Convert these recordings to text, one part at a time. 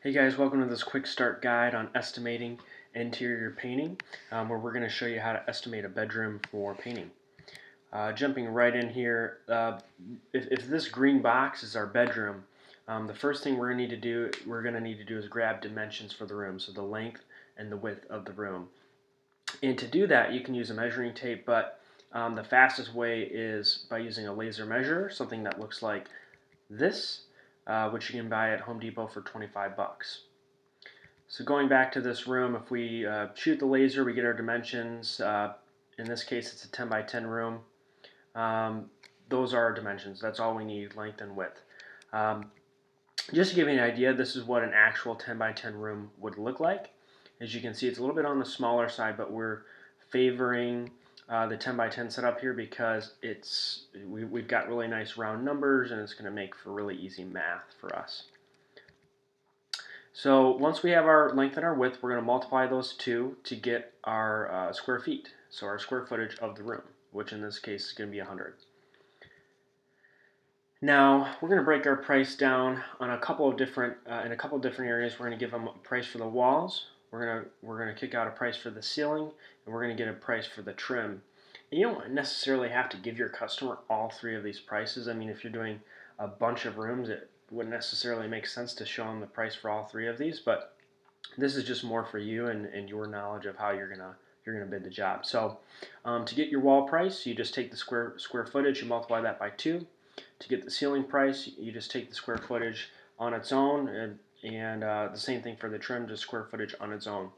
Hey guys, welcome to this quick start guide on estimating interior painting, um, where we're going to show you how to estimate a bedroom for painting. Uh, jumping right in here, uh, if, if, this green box is our bedroom, um, the first thing we're going to need to do, we're going to need to do is grab dimensions for the room, so the length and the width of the room. And to do that, you can use a measuring tape, but um, the fastest way is by using a laser measure, something that looks like this uh, which you can buy at Home Depot for 25 bucks. So going back to this room, if we uh, shoot the laser, we get our dimensions. Uh, in this case, it's a 10 by 10 room. Um, those are our dimensions. That's all we need, length and width. Um, just to give you an idea, this is what an actual 10 by 10 room would look like. As you can see, it's a little bit on the smaller side, but we're favoring uh, the 10 by 10 setup here because it's we, we've got really nice round numbers and it's going to make for really easy math for us. So once we have our length and our width, we're going to multiply those two to get our uh, square feet, so our square footage of the room, which in this case is going to be 100. Now we're going to break our price down on a couple of different uh, in a couple of different areas. We're going to give them a price for the walls, we're gonna we're gonna kick out a price for the ceiling, and we're gonna get a price for the trim. And you don't necessarily have to give your customer all three of these prices. I mean, if you're doing a bunch of rooms, it wouldn't necessarily make sense to show them the price for all three of these. But this is just more for you and, and your knowledge of how you're gonna you're gonna bid the job. So um, to get your wall price, you just take the square square footage, you multiply that by two. To get the ceiling price, you just take the square footage on its own and and uh, the same thing for the trim, just square footage on its own.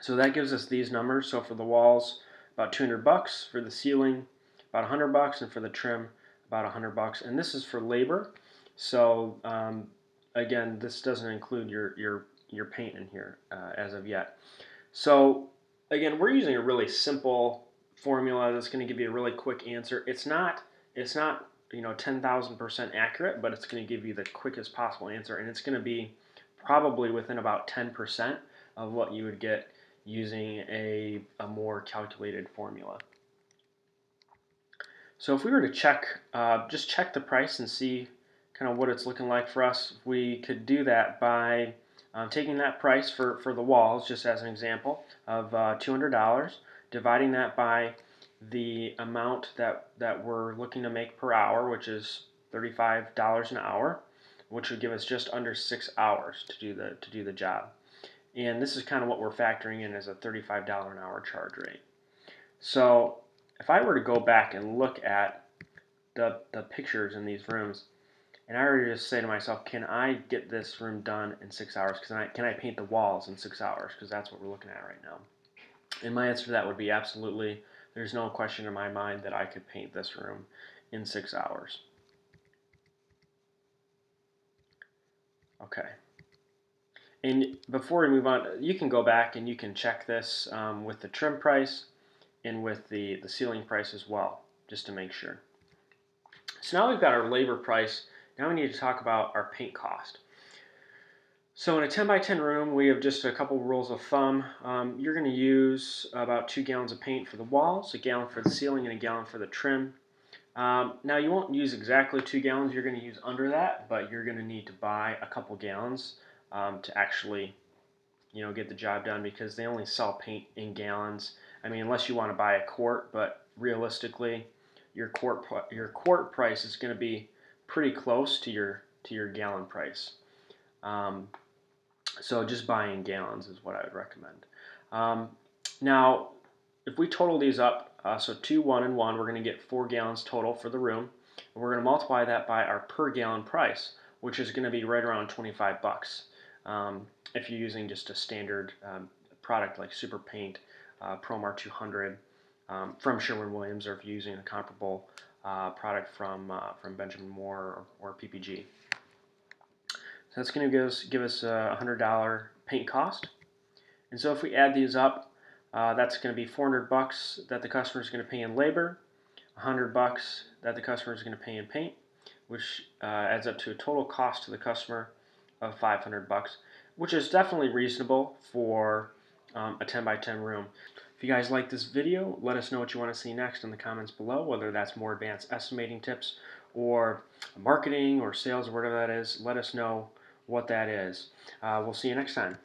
So that gives us these numbers. So for the walls, about 200 bucks. For the ceiling, about 100 bucks, and for the trim, about 100 bucks. And this is for labor. So um, again, this doesn't include your your your paint in here uh, as of yet. So again, we're using a really simple formula that's going to give you a really quick answer. It's not it's not you know 10,000% accurate, but it's going to give you the quickest possible answer, and it's going to be probably within about 10% of what you would get using a, a more calculated formula. So if we were to check, uh, just check the price and see kind of what it's looking like for us, we could do that by um, taking that price for, for the walls, just as an example, of uh, $200, dividing that by the amount that, that we're looking to make per hour, which is $35 an hour, which would give us just under six hours to do the, to do the job. And this is kind of what we're factoring in as a $35 an hour charge rate. So if I were to go back and look at the, the pictures in these rooms, and I were to just say to myself, can I get this room done in six hours? Can I, can I paint the walls in six hours? Because that's what we're looking at right now. And my answer to that would be absolutely there's no question in my mind that I could paint this room in six hours. Okay. And before we move on, you can go back and you can check this um, with the trim price and with the, the ceiling price as well, just to make sure. So now we've got our labor price. Now we need to talk about our paint cost. So in a 10 by 10 room, we have just a couple rules of thumb. Um, you're going to use about two gallons of paint for the walls, a gallon for the ceiling, and a gallon for the trim. Um, now you won't use exactly two gallons, you're going to use under that, but you're going to need to buy a couple gallons um, to actually you know, get the job done because they only sell paint in gallons. I mean, unless you want to buy a quart, but realistically, your quart your quart price is going to be pretty close to your to your gallon price. Um, so just buying gallons is what I would recommend. Um, now, if we total these up, uh, so 2, 1, and 1, we're going to get 4 gallons total for the room. And we're going to multiply that by our per gallon price, which is going to be right around 25 bucks. Um, if you're using just a standard um, product like Super Paint, uh, Promar 200 um, from Sherwin-Williams, or if you're using a comparable uh, product from, uh, from Benjamin Moore or, or PPG. So that's going to give us, give us a $100 paint cost. And so if we add these up, uh, that's going to be 400 bucks that the customer is going to pay in labor, 100 bucks that the customer is going to pay in paint, which uh, adds up to a total cost to the customer of 500 bucks, which is definitely reasonable for um, a 10 by 10 room. If you guys like this video, let us know what you want to see next in the comments below, whether that's more advanced estimating tips or marketing or sales or whatever that is. Let us know what that is. Uh, we'll see you next time.